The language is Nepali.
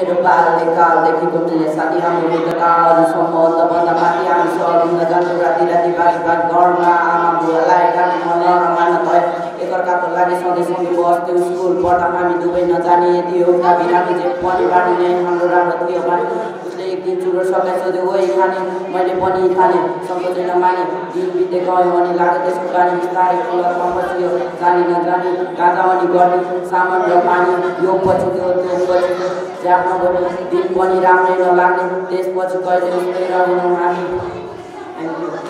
मेरो बाल्यकालदेखिको मिल्ने साथी हाम्रो मित्रताहरूसम्म अन्तभन्दा माथि हामी सहर जान्छौँ राति राति बारी घरमा आमा बुवालाई मन रमाना भयो एकअर्काको लागि सधैँ सँगै बस्थ्यौँ स्कुल पढ्दा हामी दुवै नजाने यति एउटा बिरामी जे पनि नै राम्रो थियो भने उसले एक दिन चुरो सकाइ सोध्यो खाने मैले पनि खाने सङ्कोचै नमाने दिन बित्दै गयो अनि लाग्यो त्यसको बानी बिस्तारै जानी नजानी गाजा अनि गर्ने सामान र पानी यो पछि त्यो त्यो ज्याप नगर्ने दिन पनि राम्रै नलाग्ने त्यसपछि कहिले उस्तै रहेनौँ हामी थ्याङ्क यू